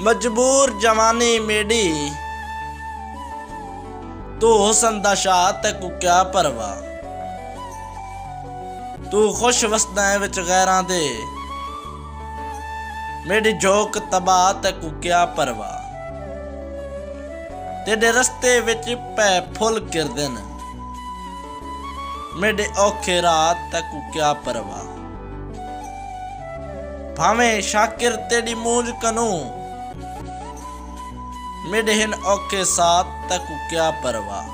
ਮਜਬੂਰ ਜਵਾਨੀ ਮੇੜੀ। ਤੂੰ ਹੁਸਨ ਦਾ ਸ਼ਾਹ ਤੈਨੂੰ ਕਿਆ ਪਰਵਾ ਤੂੰ ਖੁਸ਼ ਵਸਦਾ ਹੈ ਵਿੱਚ ਗੈਰਾਂ ਦੇ। ਮੇਰੀ ਜੋਕ ਤਬਾਹ ਤੈਨੂੰ ਕਿਆ ਪਰਵਾ ਤੇਰੇ ਰਸਤੇ ਵਿੱਚ ਪੈ ਫੁੱਲ ਕਿਰਦੇ ਮੇਰੇ ਔਖੇ ਰਾਤ ਤੈਨੂੰ ਕਿਆ ਪਰਵਾ ਭਾਵੇਂ ਸ਼ਾਕਿਰ ਤੇਰੀ ਮੂੰਜ ਕਨੂੰ ਮੇਰੇ ਹਨ ਔਖੇ ਸਾਥ ਤੈਨੂੰ ਕਿਆ ਪਰਵਾ